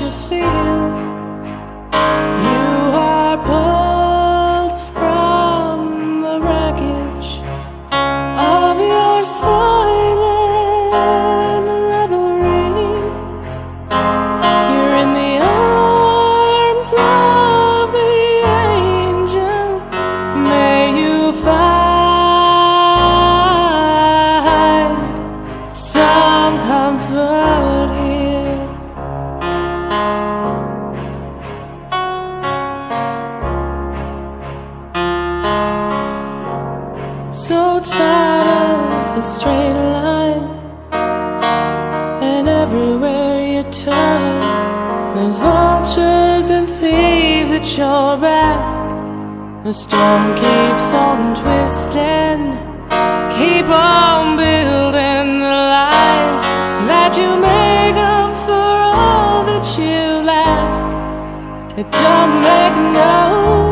your face. a straight line. And everywhere you turn There's vultures and thieves at your back. The storm keeps on twisting Keep on building the lies That you make up for all that you lack. It don't make no